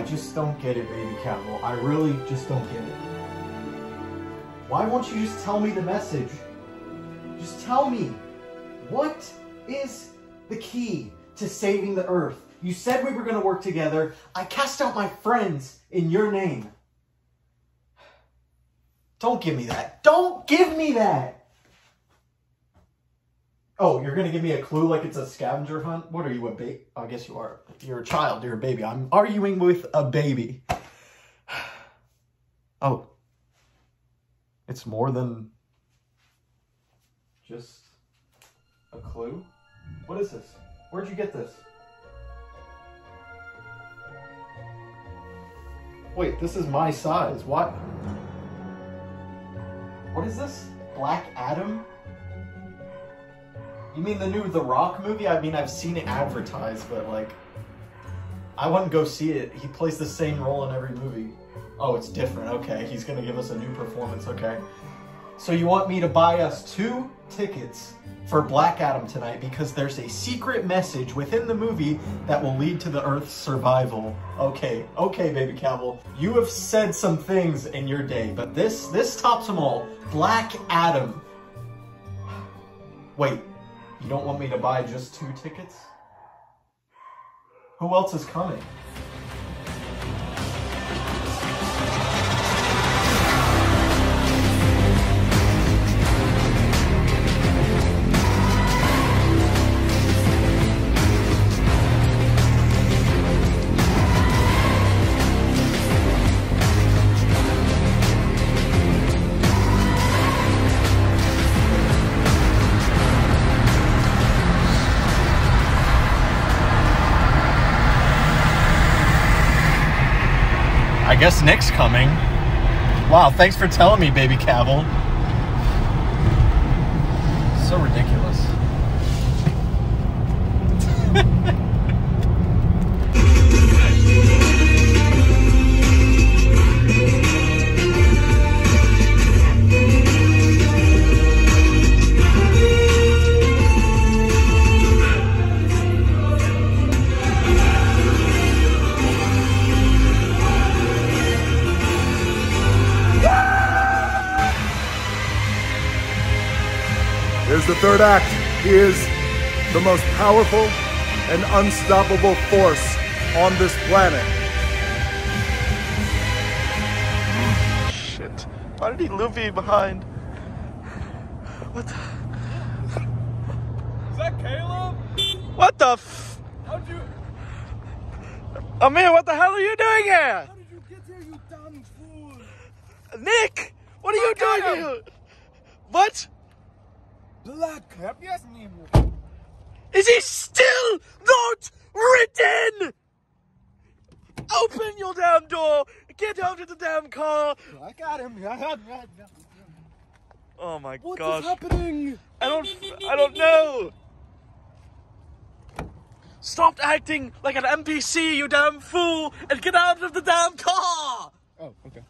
I just don't get it, baby Cavill. I really just don't get it. Why won't you just tell me the message? Just tell me. What is the key to saving the earth? You said we were going to work together. I cast out my friends in your name. Don't give me that. Don't give me that. Oh, you're gonna give me a clue like it's a scavenger hunt? What are you, a baby? I guess you are. You're a child. You're a baby. I'm arguing with a baby. Oh. It's more than just a clue? What is this? Where'd you get this? Wait, this is my size. What? What is this? Black Adam? You mean the new The Rock movie? I mean, I've seen it advertised, but like, I wouldn't go see it. He plays the same role in every movie. Oh, it's different. Okay, he's gonna give us a new performance. Okay. So you want me to buy us two tickets for Black Adam tonight because there's a secret message within the movie that will lead to the Earth's survival. Okay, okay, baby Cavill. You have said some things in your day, but this this tops them all. Black Adam. Wait, you don't want me to buy just two tickets? Who else is coming? I guess Nick's coming. Wow, thanks for telling me, baby Cavill. So ridiculous. Here's the third act. He is the most powerful and unstoppable force on this planet. Shit. Why did he leave me behind? What the? Is that Caleb? What the f? How'd you? Amir, what the hell are you doing here? How did you get here, you dumb fool? Nick, what are you doing Adam. here? What? Black Cap, yes, Nemo. Is he still not written? Open your damn door. Get out of the damn car. I got him. I had him. Oh my What is gosh. happening? I don't I don't know. Stop acting like an NPC, you damn fool, and get out of the damn car. Oh, okay.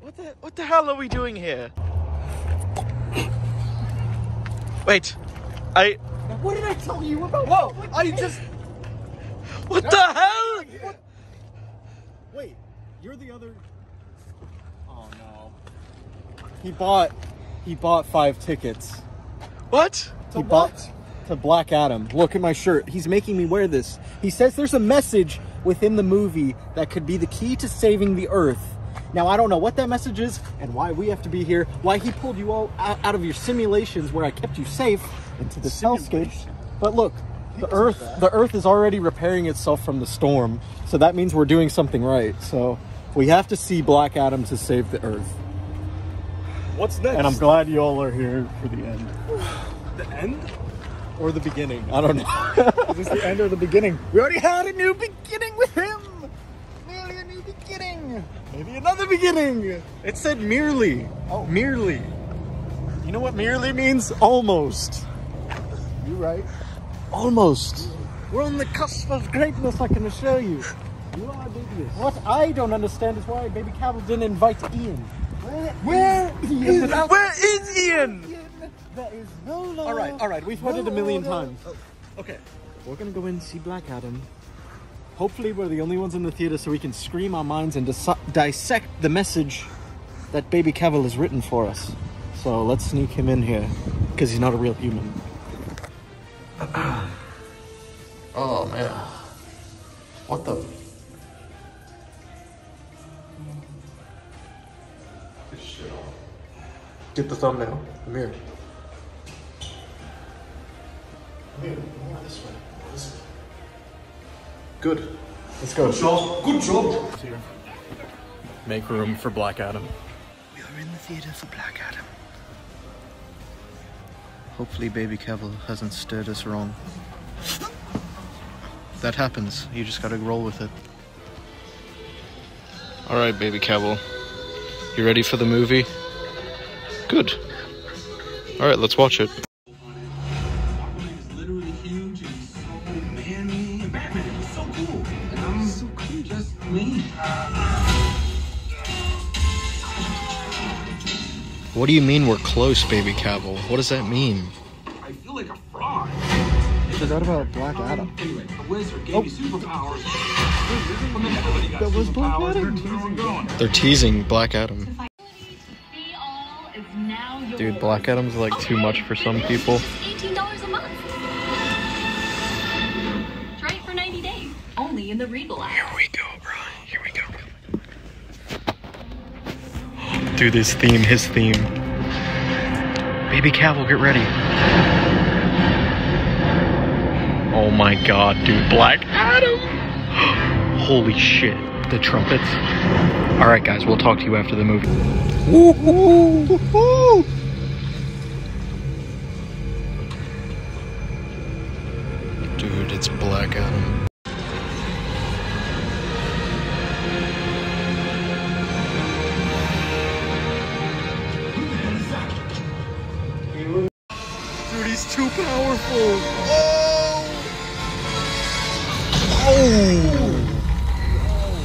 What the what the hell are we doing here? Wait. I What did I tell you about? Whoa! I just. what the hell? Wait, you're the other. Oh no. He bought. He bought five tickets. What? he bought to Black Adam. Look at my shirt. He's making me wear this. He says there's a message within the movie that could be the key to saving the Earth. Now I don't know what that message is and why we have to be here. Why he pulled you all out out of your simulations where I kept you safe into the hellscape. But look, the Earth, the Earth is already repairing itself from the storm. So that means we're doing something right. So we have to see Black Adam to save the Earth. What's next? And I'm glad you all are here for the end. the end? Or the beginning. I don't know. Is this the end or the beginning? we already had a new beginning with him. Merely a new beginning. Maybe another beginning. It said merely. Oh. Merely. You know what merely means? Almost. You right. Almost. We're on the cusp of greatness, I can assure you. You are dubious. What I don't understand is why Baby Cavill didn't invite Ian. Where, Where Ian? Where is Ian? There is no love. All right, all right. We've heard it a million times. Oh. Okay. we're gonna go in and see Black Adam. Hopefully, we're the only ones in the theater so we can scream our minds and dis- dissect the message that Baby Cavill has written for us. So let's sneak him in here because he's not a real human. Oh man. What the? Get the thumbnail. Come here. Come here. More this way. This way. Good. Let's go. Good job. Good job. Make room for Black Adam. We are in the theater for Black Adam. Hopefully, Baby Cavill hasn't stirred us wrong. That happens. You just gotta roll with it. All right, Baby Cavill. You ready for the movie? Good. All right, let's watch it. Aquaman is literally huge and he's so manly. And Batman is so cool. And I'm so cool. just me. What do you mean we're close, Baby Cavill? What does that mean? I feel like a fraud. Is that about Black um, Adam? Anyway, the wizard gave me oh. superpowers. Well, then everybody got That was Black. Adam. They're teasing. They're teasing Black Adam. See all is now yours. Dude, Black Adam's like too much for some people. In the Regal app. Here we go, bro. Here we go. Dude, his theme, his theme. Baby Cavill, get ready. Oh my god, dude. Black Adam! Holy shit. The trumpets. Alright, guys, we'll talk to you after the movie.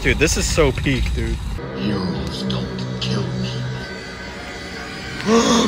Dude, this is so peak, dude. Heroes don't kill me.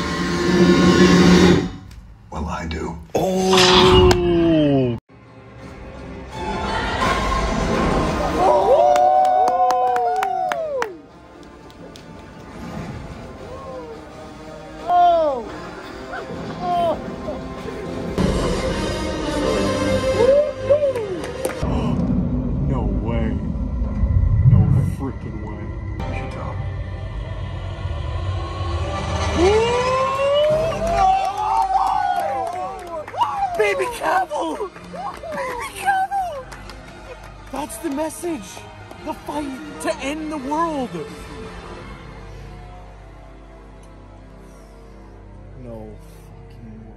message! The fight to end the world! No fucking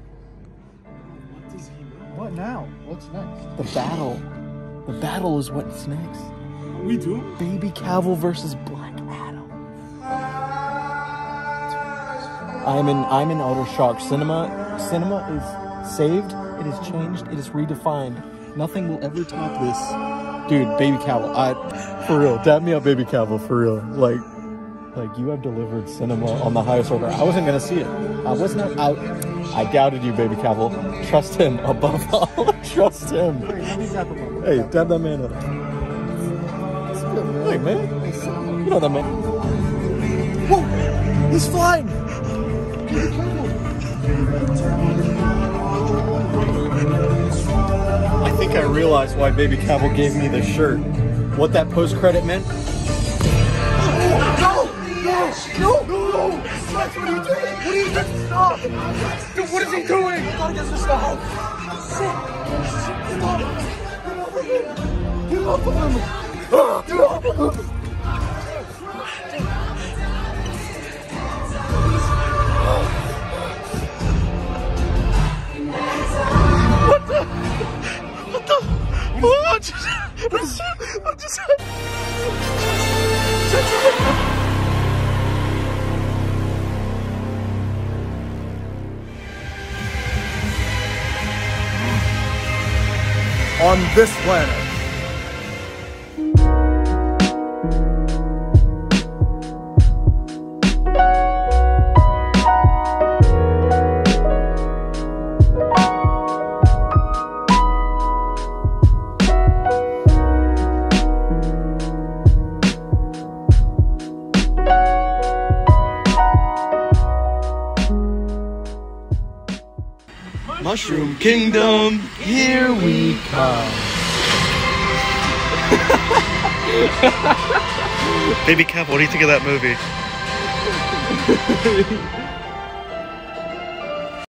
What does he know? What now? What's next? The battle. The battle is what's next. We do? Baby Cavill versus Black Adam. I'm in I'm in utter shock. Cinema cinema is saved, it is changed, it is redefined. Nothing will ever top this. Dude, Baby Cavill, I for real, dab me up Baby Cavill for real. Like like you have delivered cinema on the highest order. I wasn't gonna see it. I was not out. I doubted you, Baby Cavill. Trust him above all. Trust him. Hey, dab that man up. Hey man, you know that man. Whoa, he's flying. I think I realized why Baby Cavill gave me this shirt. What that post credit meant. No! No! No! No! What are you doing? What are you doing? Stop! Dude, what is he doing? I he was just stop. Stop! Get off of him! Get off of him! This planet, Mushroom Kingdom, here we come. Baby Cap, what do you think of that movie?